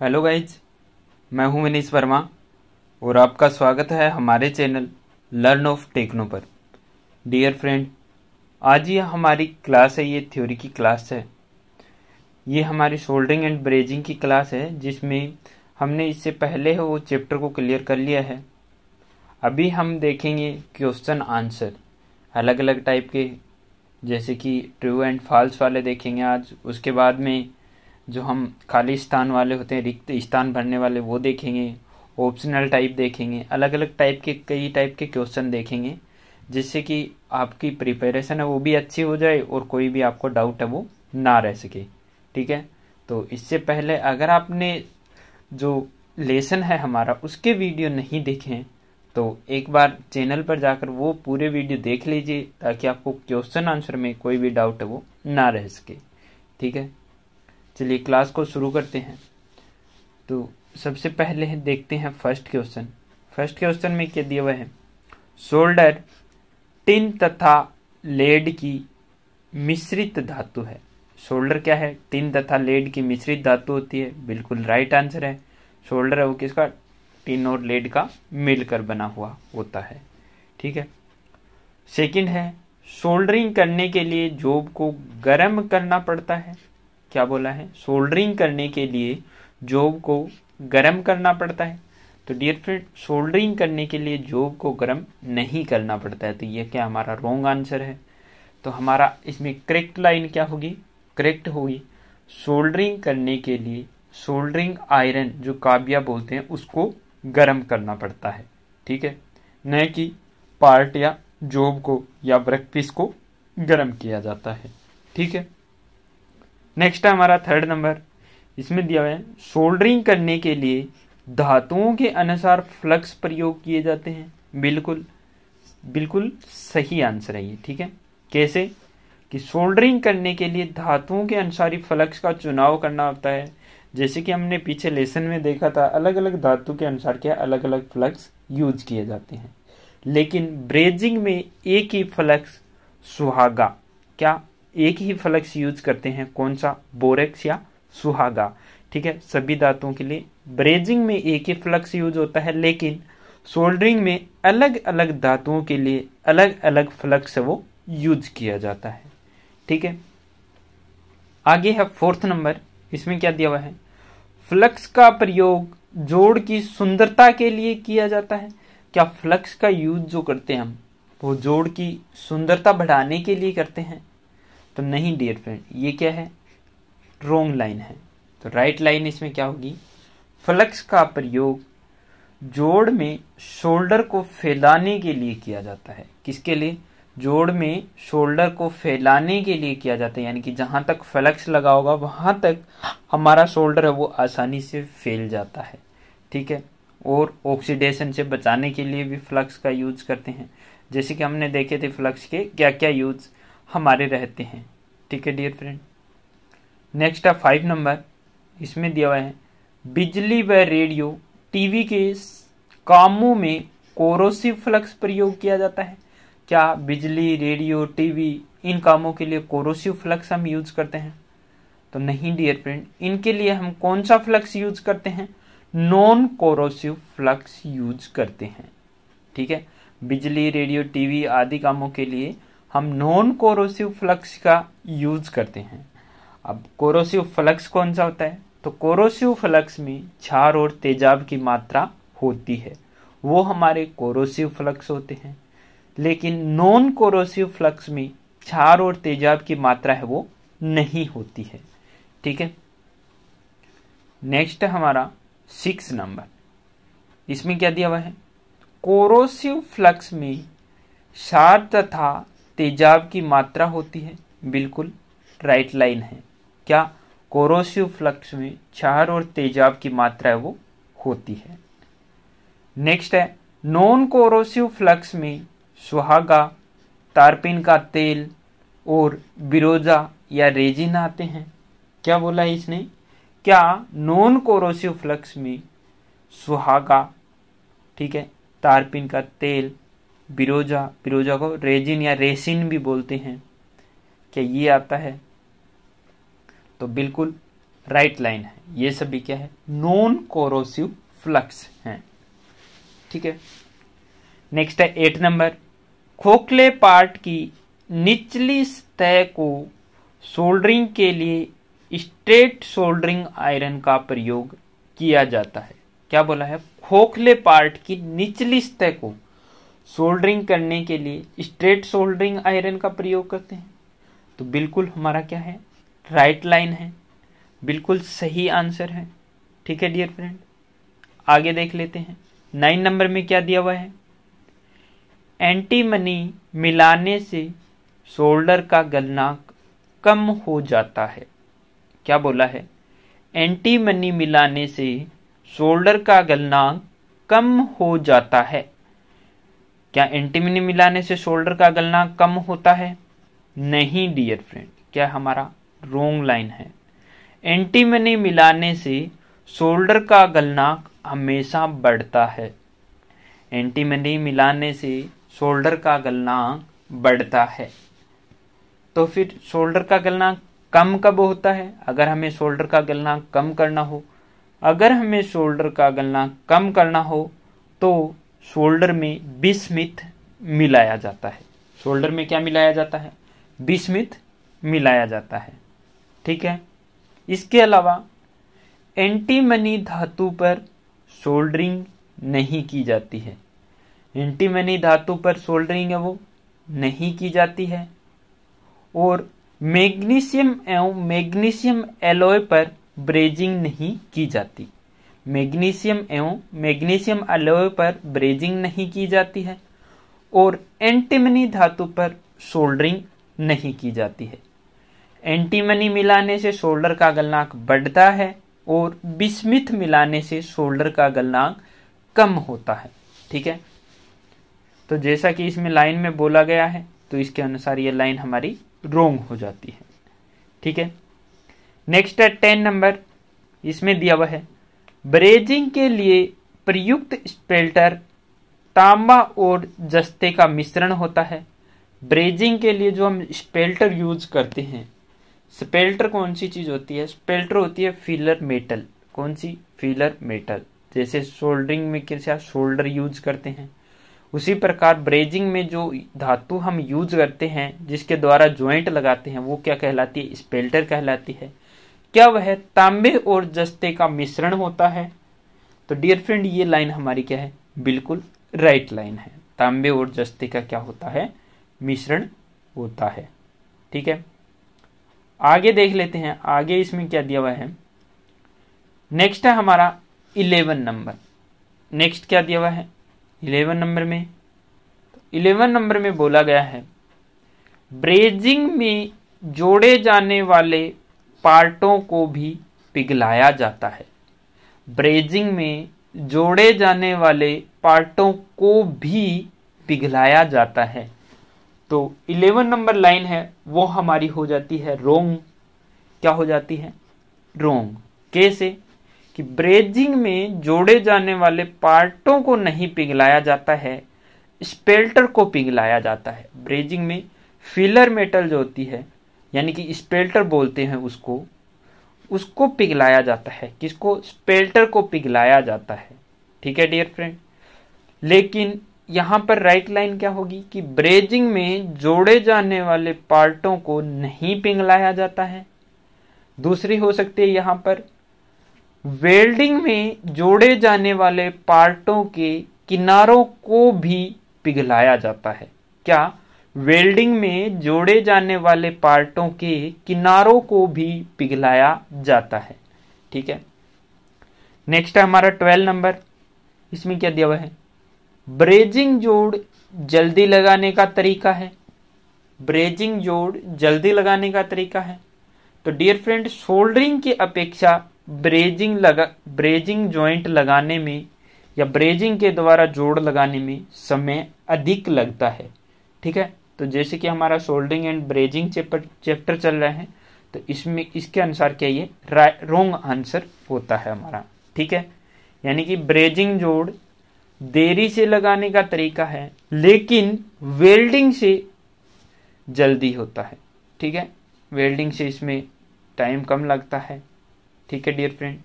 Hello guys मैं हूँ मनीष वर्मा और आपका स्वागत है हमारे चैनल लर्न ऑफ़ टेक्नो पर। डियर फ्रेंड आज ये हमारी क्लास है, ये थ्योरी की क्लास है। ये हमारी सोल्डरिंग एंड ब्रेजिंग की क्लास है, जिसमें हमने इससे पहले वो चैप्टर को क्लियर कर लिया है। अभी हम देखेंगे क्वेश्चन आंसर अलग अलग टाइप के, जैसे कि ट्रू एंड फॉल्स वाले देखेंगे आज, उसके बाद में जो हम खाली स्थान वाले होते हैं, रिक्त स्थान भरने वाले, वो देखेंगे ऑप्शनल टाइप देखेंगे अलग अलग टाइप के, कई टाइप के क्वेश्चन देखेंगे, जिससे कि आपकी प्रिपरेशन है वो भी अच्छी हो जाए और कोई भी आपको डाउट है वो ना रह सके। ठीक है? तो इससे पहले अगर आपने जो लेसन है हमारा, उसके वीडियो नहीं देखे तो एक बार चैनल पर जाकर वो पूरे वीडियो देख लीजिए, ताकि आपको क्वेश्चन आंसर में कोई भी डाउट है वो ना रह सके। ठीक है? चलिए क्लास को शुरू करते हैं। तो सबसे पहले देखते हैं फ़र्स्ट क्वेश्चन फ़र्स्ट क्वेश्चन में क्या दिया हुआ है? शोल्डर टिन तथा लेड की मिश्रित धातु है। शोल्डर क्या है? टिन तथा लेड की मिश्रित धातु होती है। बिल्कुल राइट आंसर है। शोल्डर है वो किसका? टिन और लेड का मिलकर बना हुआ होता है। ठीक है? सेकंड है सोल्डरिंग करने के लिए जोब को गर्म करना पड़ता है। क्या बोला है? सोल्डरिंग करने के लिए जोब को गर्म करना पड़ता है। तो डियर फ्रेंड सोल्डरिंग करने के लिए जोब को गर्म नहीं करना पड़ता है। तो ये क्या हमारा रॉन्ग आंसर है? तो हमारा इसमें करेक्ट लाइन क्या होगी? करेक्ट होगी। सोल्डरिंग करने के लिए सोल्डरिंग आयरन जो काबिया बोलते हैं, उसको गर्म करना पड़ता है। ठीक है? न कि पार्ट या जोब को या वर्कपीस को गर्म किया जाता है। ठीक है? नेक्स्ट है हमारा थर्ड नंबर इसमें दिया हुआ है सोल्डरिंग करने के लिए धातुओं के अनुसार फ्लक्स प्रयोग किए जाते हैं। बिल्कुल बिल्कुल सही आंसर है ये, ठीक है? कैसे? कि सोल्डरिंग करने के लिए धातुओं के अनुसार ही फ्लक्स का चुनाव करना होता है। जैसे कि हमने पीछे लेसन में देखा था अलग अलग धातु के अनुसार क्या अलग अलग फ्लक्स यूज़ किए जाते हैं। लेकिन ब्रेजिंग में एक ही फ्लक्स सुहागा। क्या? एक ही फ्लक्स यूज़ करते हैं कौन सा? बोरेक्स या सुहागा। ठीक है? सभी धातुओं के लिए ब्रेजिंग में एक ही फ्लक्स यूज़ होता है, लेकिन सोल्डरिंग में अलग अलग धातुओं के लिए अलग अलग फ्लक्स वो यूज़ किया जाता है। ठीक है? आगे है फोर्थ नंबर। इसमें क्या दिया हुआ है? फ्लक्स का प्रयोग जोड़ की सुंदरता के लिए किया जाता है। क्या फ्लक्स का यूज़ जो करते हैं हम, वो जोड़ की सुंदरता बढ़ाने के लिए करते हैं? तो नहीं डियर फ्रेंड ये क्या है? रोंग लाइन है। तो राइट लाइन इसमें क्या होगी? फ्लक्स का प्रयोग जोड़ में शोल्डर को फैलाने के लिए किया जाता है। किसके लिए? जोड़ में शोल्डर को फैलाने के लिए किया जाता है। यानी कि जहाँ तक फ्लक्स लगा होगा, वहाँ तक हमारा शोल्डर है, वो आसानी से फैल जाता है। ठीक है? और ऑक्सीडेशन से बचाने के लिए भी फ्लक्स का यूज़ करते हैं। जैसे कि हमने देखे थे फ्लक्स के क्या क्या यूज़ हमारे रहते हैं। ठीक है डियर फ्रेंड नेक्स्ट है फाइव नंबर इसमें दिया हुआ है। बिजली व रेडियो टीवी के कामों में कोरोसिव फ्लक्स प्रयोग किया जाता है। क्या बिजली, रेडियो, टीवी इन कामों के लिए कोरोसिव फ्लक्स हम यूज़ करते हैं? तो नहीं डियर फ्रेंड इनके लिए हम कौन सा फ्लक्स यूज़ करते हैं? नॉन कोरोसिव फ्लक्स यूज़ करते हैं। ठीक है? बिजली, रेडियो, टीवी आदि कामों के लिए हम नॉन कोरोसिव फ्लक्स का यूज़ करते हैं। अब कोरोसिव फ्लक्स कौन सा होता है? तो कोरोसिव फ्लक्स में क्षार और तेजाब की मात्रा होती है। वो हमारे कोरोसिव फ्लक्स होते हैं। लेकिन नॉन कोरोसिव फ्लक्स में क्षार और तेजाब की मात्रा है वो नहीं होती है। ठीक है? नेक्स्ट हमारा सिक्स नंबर इसमें क्या दिया हुआ है? कोरोसिव फ्लक्स में क्षार तथा तेजाब की मात्रा होती है। बिल्कुल राइट लाइन है। क्या कोरोसिव फ्लक्स में क्षार और तेजाब की मात्रा है वो? होती है। नेक्स्ट है नॉन कोरोसिव फ्लक्स में सुहागा, तारपिन का तेल और बिरोजा या रेजिन आते हैं। क्या बोला है इसने? क्या नॉन कोरोसिव फ्लक्स में सुहागा, ठीक है, तारपिन का तेल बिरोजा बिरोजा को रेजिन या रेसिन भी बोलते हैं। क्या ये आता है? तो बिल्कुल राइट लाइन है। ये सभी क्या है? नॉन कोरोसिव फ्लक्स हैं। ठीक है? नेक्स्ट है एट नंबर। खोखले पार्ट की निचली सतह को सोल्डरिंग के लिए स्ट्रेट सोल्डरिंग आयरन का प्रयोग किया जाता है। क्या बोला है? खोखले पार्ट की निचली सतह को। सोल्डरिंग करने के लिए स्ट्रेट सोल्डरिंग आयरन का प्रयोग करते हैं। तो बिल्कुल हमारा क्या है? राइट लाइन है। बिल्कुल सही आंसर है। ठीक है, डियर फ्रेंड? आगे देख लेते हैं। नाइन नंबर में क्या दिया हुआ है? एंटीमनी मिलाने से शोल्डर का गलनांक कम हो जाता है। क्या बोला है? एंटीमनी मिलाने से शोल्डर का गलनांक कम हो जाता है। क्या एंटीमनी मिलाने से शोल्डर का गलना कम होता है? नहीं डियर फ्रेंड क्या हमारा रोंग लाइन है? एंटीमनी मिलाने से शोल्डर का गलनांक हमेशा बढ़ता है। एंटीमनी मिलाने से शोल्डर का गलनांक बढ़ता है। तो फिर शोल्डर का गलनांक कम कब होता है? अगर हमें शोल्डर का गलनांक कम करना हो। अगर हमें शोल्डर का गलनांक कम करना हो तो शोल्डर में बिस्मिथ मिलाया जाता है। शोल्डर में क्या मिलाया जाता है? बिस्मिथ मिलाया जाता है। ठीक है? इसके अलावा एंटीमनी धातु पर सोल्डरिंग नहीं की जाती है। एंटीमनी धातु पर सोल्डरिंग है वो नहीं की जाती है। और मैग्नीशियम एवं मैग्नीशियम एलोय पर ब्रेजिंग नहीं की जाती। मैग्नीशियम एवं मैग्नीशियम एलोय पर ब्रेजिंग नहीं की जाती है और एंटीमनी धातु पर सोल्डरिंग नहीं की जाती है। एंटीमनी मिलाने से शोल्डर का गलनांक बढ़ता है और बिस्मिथ मिलाने से शोल्डर का गलनांक कम होता है। ठीक है? तो जैसा कि इसमें लाइन में बोला गया है तो इसके अनुसार ये लाइन हमारी रोंग हो जाती है। ठीक है? नेक्स्ट है टेन नंबर। इसमें दिया हुआ है ब्रेजिंग के लिए प्रयुक्त स्पेल्टर तांबा और जस्ते का मिश्रण होता है। ब्रेजिंग के लिए जो हम स्पेल्टर यूज़ करते हैं, स्पेल्टर कौन सी चीज़ होती है? स्पेल्टर होती है फिलर मेटल। कौन सी? Filler metal. जैसे सोल्डरिंग में कैसे आप शोल्डर यूज़ करते हैं। उसी प्रकार ब्रेजिंग में जो धातु हम यूज़ करते हैं, जिसके द्वारा ज्वाइंट लगाते हैं, वो क्या कहलाती है? स्पेल्टर कहलाती है। क्या वह तांबे और जस्ते का मिश्रण होता है? तो डियर फ्रेंड ये लाइन हमारी क्या है? बिल्कुल राइट लाइन है। तांबे और जस्ते का क्या होता है? मिश्रण होता है। ठीक है? आगे देख लेते हैं। आगे इसमें क्या दिया हुआ है? नेक्स्ट है हमारा इलेवन नंबर नेक्स्ट क्या दिया हुआ है? इलेवन नंबर में। इलेवन नंबर में बोला गया है, ब्रेजिंग में जोड़े जाने वाले पार्टों को भी पिघलाया जाता है। ब्रेजिंग में जोड़े जाने वाले पार्टों को भी पिघलाया जाता है। तो इलेवन नंबर लाइन है, वो हमारी हो जाती है रोंग। क्या हो जाती है? रोंग। कैसे? कि ब्रेजिंग में जोड़े जाने वाले पार्टों को नहीं पिघलाया जाता है, स्पेल्टर को पिघलाया जाता है। ब्रेजिंग में फिलर मेटल जो होती है यानी कि स्पेल्टर बोलते हैं उसको उसको पिघलाया जाता है। किसको? स्पेल्टर को पिघलाया जाता है। ठीक है डियर फ्रेंड लेकिन यहाँ पर राइट लाइन क्या होगी कि ब्रेजिंग में जोड़े जाने वाले पार्टों को नहीं पिघलाया जाता है। दूसरी हो सकती है यहाँ पर वेल्डिंग में जोड़े जाने वाले पार्टों के किनारों को भी पिघलाया जाता है। क्या? वेल्डिंग में जोड़े जाने वाले पार्टों के किनारों को भी पिघलाया जाता है। ठीक है? नेक्स्ट है हमारा ट्वेल्व नंबर। इसमें क्या दिया हुआ है? ब्रेजिंग जोड़ जल्दी लगाने का तरीका है। ब्रेजिंग जोड़ जल्दी लगाने का तरीका है। तो डियर फ्रेंड सोल्डरिंग की अपेक्षा ब्रेजिंग लगा ब्रेजिंग जॉइंट लगाने में या ब्रेजिंग के द्वारा जोड़ लगाने में समय अधिक लगता है। ठीक है? तो जैसे कि हमारा soldering and brazing chapter chapter चल रहा है तो इसमें, इसके अनुसार क्या ये रोंग आंसर होता है हमारा, ठीक है? यानी कि ब्रेजिंग जोड़ देरी से लगाने का तरीका है, लेकिन वेल्डिंग से जल्दी होता है, ठीक है? वेल्डिंग से इसमें टाइम कम लगता है, ठीक है, डियर फ्रेंड?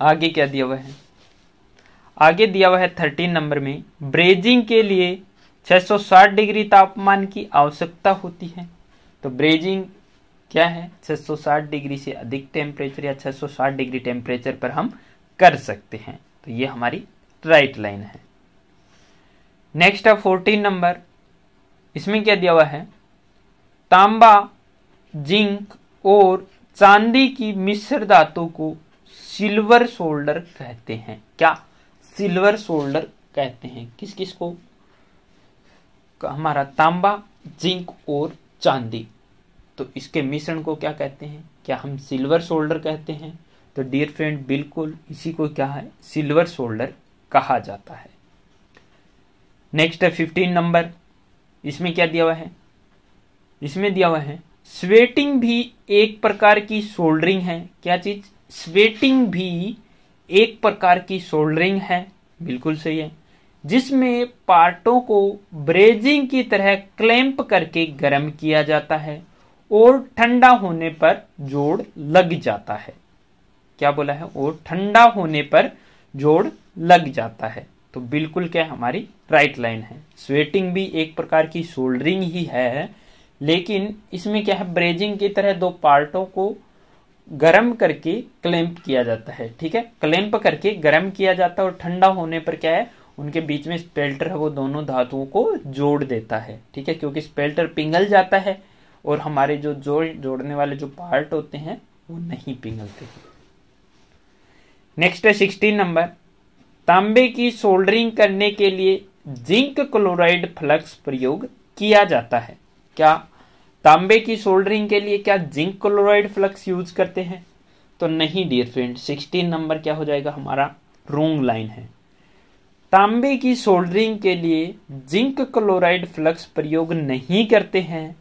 आगे क्या दिया हुआ है? आगे दिया हुआ है थर्टीन नंबर में, ब्रेजिंग के लिए 660 डिग्री तापमान की आवश्यकता होती है। तो ब्रेजिंग क्या है? 660 डिग्री से अधिक टेम्परेचर या 660 डिग्री टेम्परेचर पर हम कर सकते हैं। तो ये हमारी राइट लाइन है। नेक्स्ट है फोर्टीन नंबर इसमें क्या दिया हुआ है? तांबा, जिंक और चांदी की मिश्र धातु को सिल्वर सोल्डर कहते हैं। क्या? सिल्वर सोल्डर कहते हैं। किस किस को? हमारा तांबा, जिंक और चांदी। तो इसके मिश्रण को क्या कहते हैं? क्या हम सिल्वर सोल्डर कहते हैं? तो डियर फ्रेंड बिल्कुल इसी को क्या है? सिल्वर सोल्डर कहा जाता है। नेक्स्ट है फिफ्टीन नंबर इसमें क्या दिया हुआ है? इसमें दिया हुआ है स्वेटिंग भी एक प्रकार की सोल्डरिंग है। क्या चीज़? स्वेटिंग भी एक प्रकार की सोल्डरिंग है। बिल्कुल सही है। जिसमें पार्टों को ब्रेजिंग की तरह क्लैंप करके गर्म किया जाता है और ठंडा होने पर जोड़ लग जाता है। क्या बोला है? और ठंडा होने पर जोड़ लग जाता है। तो बिल्कुल क्या हमारी राइट लाइन है। स्वेटिंग भी एक प्रकार की सोल्डरिंग ही है, लेकिन इसमें क्या है? ब्रेजिंग की तरह दो पार्टों को गर्म करके क्लैंप किया जाता है। ठीक है? क्लैंप करके गर्म किया जाता है और ठंडा होने पर क्या है? उनके बीच में स्पेल्टर है, वो दोनों धातुओं को जोड़ देता है, ठीक है? क्योंकि स्पेल्टर पिघल जाता है और हमारे जो जोड़, जोड़ने वाले जो पार्ट होते हैं, वो नहीं पिघलते। नेक्स्ट है सिक्सटीन नंबर तांबे की सोल्डरिंग करने के लिए जिंक क्लोराइड फ्लक्स प्रयोग किया जाता है। क्या तांबे की सोल्डरिंग के लिए क्या जिंक क्लोराइड फ्लक्स यूज़ करते हैं? तो नहीं डियर फ्रेंड सिक्सटीन नंबर क्या हो जाएगा? हमारा रोंग लाइन है। तांबे की सोल्डरिंग के लिए जिंक क्लोराइड फ्लक्स प्रयोग नहीं करते हैं।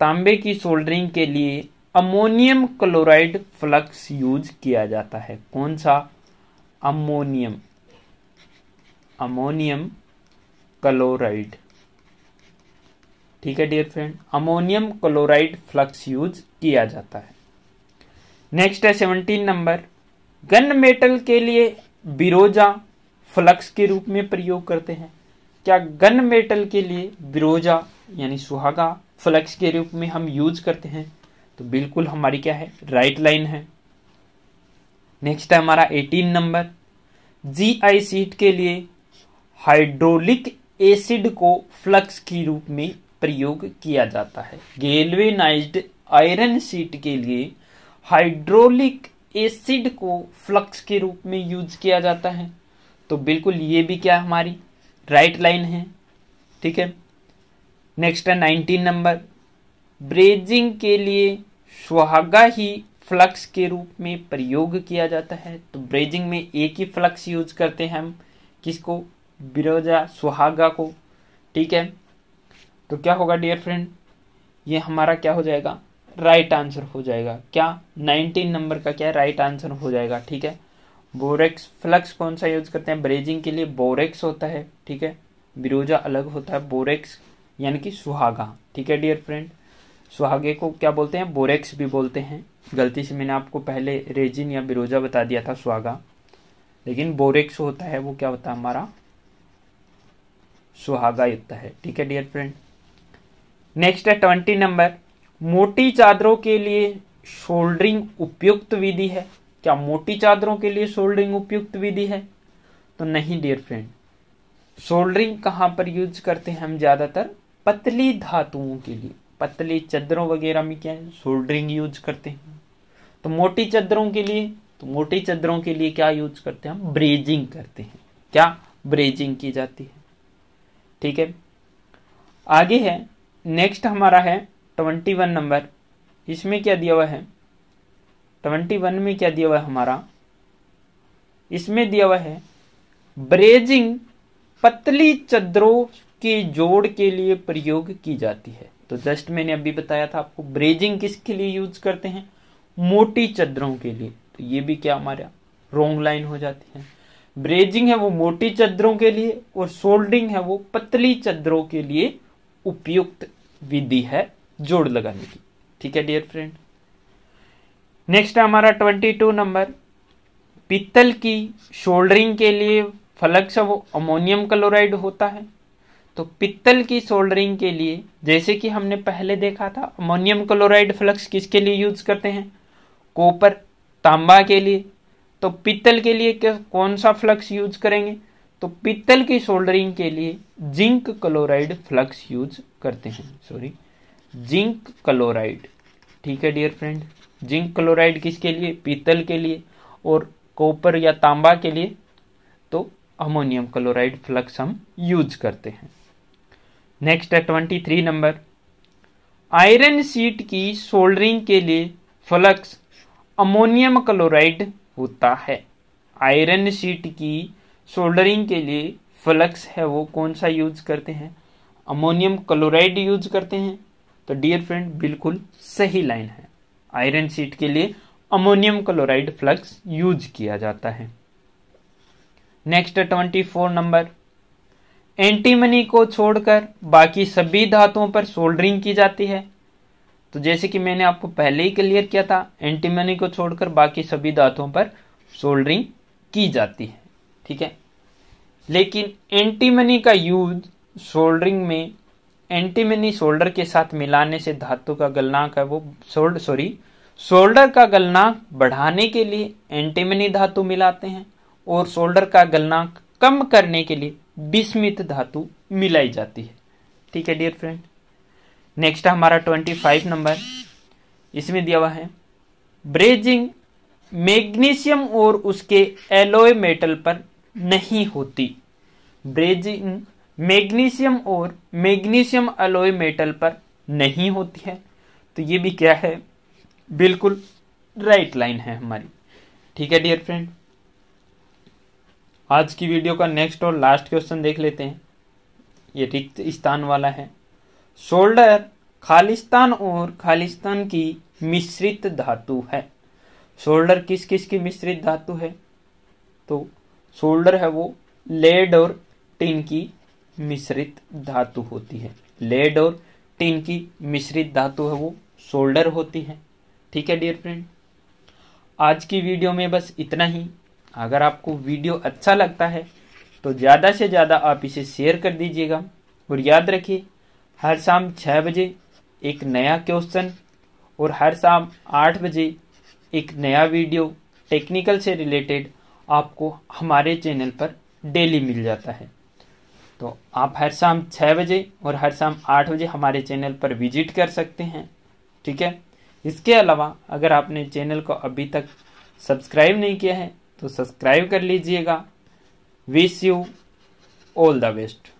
तांबे की सोल्डरिंग के लिए अमोनियम क्लोराइड फ्लक्स यूज़ किया जाता है। कौन सा? अमोनियम। Ammonium chloride. ठीक है dear friend ammonium chloride flux use किया जाता है। नेक्स्ट है सेवनटीन नंबर गन मेटल के लिए बिरोजा फ्लक्स के रूप में प्रयोग करते हैं। क्या गन मेटल के लिए बिरोजा यानी सुहागा फ्लक्स के रूप में हम यूज़ करते हैं? तो बिल्कुल हमारी क्या है? राइट लाइन है। नेक्स्ट है हमारा 18 नंबर। जी आई सीट के लिए हाइड्रोलिक एसिड को फ्लक्स के रूप में प्रयोग किया जाता है। गेलवेनाइज्ड आयरन सीट के लिए हाइड्रोलिक एसिड को फ्लक्स के रूप में यूज़ किया जाता है। तो बिल्कुल ये भी क्या हमारी राइट लाइन है, ठीक है? नेक्स्ट है नाइनटीन नंबर ब्रेजिंग के लिए सुहागा ही फ्लक्स के रूप में प्रयोग किया जाता है। तो ब्रेजिंग में एक ही फ्लक्स यूज़ करते हैं हम। किसको? बिरोजा सुहागा को, ठीक है? तो क्या होगा डियर फ्रेंड ये हमारा क्या हो जाएगा? राइट right आंसर हो जाएगा। क्या? 19 नंबर का क्या? राइट right आंसर हो जाएगा, ठीक है? बोरेक्स फ्लक्स कौन सा यूज़ करते हैं? ब्रेजिंग के लिए बोरेक्स होता है, ठीक है? बिरोजा अलग होता है, बोरेक्स यानी कि सुहागा, ठीक है डियर फ्रेंड सुहागे को क्या बोलते हैं? बोरेक्स भी बोलते हैं। गलती से मैंने आपको पहले रेजिन या बिरोजा बता दिया था, सुहागा। लेकिन बोरेक्स होता है, वो क्या होता है? हमारा सुहागा युक्त है, ठीक है डियर फ्रेंड नेक्स्ट है ट्वेंटी नंबर मोटी चादरों के लिए शोल्डरिंग उपयुक्त विधि है। क्या मोटी चादरों के लिए सोल्डरिंग उपयुक्त विधि है? तो नहीं डियर फ्रेंड सोल्डरिंग कहाँ पर यूज़ करते हैं हम ज़्यादातर? पतली धातुओं के लिए. पतली चादरों वगैरह में क्या है? सोल्डरिंग यूज़ करते हैं तो मोटी चादरों के लिए? तो मोटी चादरों के लिए क्या यूज़ करते हैं हम? ब्रेजिंग करते हैं. क्या? ब्रेजिंग की जाती है. ठीक है? आगे है. नेक्स्ट हमारा है ट्वेंटी वन नंबर इसमें क्या दिया हुआ है? ट्वेंटी वन में क्या दिया हुआ है हमारा? इसमें दिया हुआ है, ब्रेजिंग पतली चद्रों के जोड़ के लिए प्रयोग की जाती है। तो जस्ट मैंने अभी बताया था आपको, ब्रेजिंग किसके लिए यूज़ करते हैं? मोटी चद्रों के लिए। तो ये भी क्या हमारा रोंग लाइन हो जाती है। ब्रेजिंग है वो मोटी चद्रों के लिए और सोल्डिंग है वो पतली चद्रों के लिए उपयुक्त विधि है जोड़ लगाने की। ठीक है, डियर फ्रेंड? नेक्स्ट है हमारा ट्वेंटी टू नंबर पित्तल की शोल्डरिंग के लिए फ्लक्स वो अमोनियम क्लोराइड होता है। तो पित्तल की सोल्डरिंग के लिए, जैसे कि हमने पहले देखा था अमोनियम क्लोराइड फ्लक्स किसके लिए यूज़ करते हैं? कॉपर तांबा के लिए। तो पित्तल के लिए कौन सा फ्लक्स यूज़ करेंगे? तो पित्तल की सोल्डरिंग के लिए जिंक क्लोराइड फ्लक्स यूज़ करते हैं। सॉरी जिंक क्लोराइड ठीक है डियर फ्रेंड जिंक क्लोराइड किसके लिए? पीतल के लिए और कॉपर या तांबा के लिए। तो अमोनियम क्लोराइड फ्लक्स हम यूज़ करते हैं। नेक्स्ट है twenty three number. Iron sheet की सोल्डरिंग के लिए फ्लक्स अमोनियम क्लोराइड होता है। आयरन सीट की सोल्डरिंग के लिए फ्लक्स है, वो कौन सा यूज़ करते हैं? अमोनियम क्लोराइड यूज़ करते हैं। तो डियर फ्रेंड, बिल्कुल सही लाइन है। आयरन सीट के लिए अमोनियम क्लोराइड फ्लक्स यूज़ किया जाता है। Next twenty four number. Antimony को छोड़कर बाकी सभी धातुओं पर सोल्डरिंग की जाती है। तो जैसे कि मैंने आपको पहले ही क्लियर किया था, एंटीमनी को छोड़कर बाकी सभी धातुओं पर सोल्डरिंग की जाती है, ठीक है? लेकिन एंटीमनी का यूज़ सोल्डरिंग में एंटीमनी सोल्डर के साथ मिलाने से धातु का गलनांक है वो सोल्ड सॉरी सोल्डर का गलनांक बढ़ाने के लिए एंटीमनी धातु मिलाते हैं और सोल्डर का गलनांक कम करने के लिए बिस्मित धातु मिलाई जाती है। ठीक है डियर फ्रेंड नेक्स्ट हमारा ट्वेंटी फाइव नंबर इसमें दिया हुआ है ब्रेजिंग मैग्नीशियम और उसके एलोय मेटल पर नहीं होती। ब्रेजिंग मैग्नीशियम और मैग्नीशियम एलोय मेटल पर नहीं होती है। तो ये भी क्या है? बिल्कुल राइट लाइन है हमारी। ठीक है डियर फ्रेंड आज की वीडियो का नेक्स्ट और लास्ट क्वेश्चन देख लेते हैं। ये रिक्त स्थान वाला है। शोल्डर खालिस्तान और खालिस्तान की मिश्रित धातु है। शोल्डर किस किस की मिश्रित धातु है? तो शोल्डर है वो लेड और टिन की मिश्रित धातु होती है। लेड और टिन की मिश्रित धातु है, वो शोल्डर होती है। ठीक है डियर फ्रेंड आज की वीडियो में बस इतना ही। अगर आपको वीडियो अच्छा लगता है तो ज़्यादा से ज़्यादा आप इसे शेयर कर दीजिएगा। और याद रखिए, हर शाम छः बजे एक नया क्वेश्चन और हर शाम आठ बजे एक नया वीडियो टेक्निकल से रिलेटेड आपको हमारे चैनल पर डेली मिल जाता है। तो आप हर शाम छः बजे और हर शाम आठ बजे हमारे चैनल पर विज़िट कर सकते हैं, ठीक है? इसके अलावा, अगर आपने चैनल को अभी तक सब्सक्राइब नहीं किया है तो सब्सक्राइब कर लीजिएगा। Wish you all the best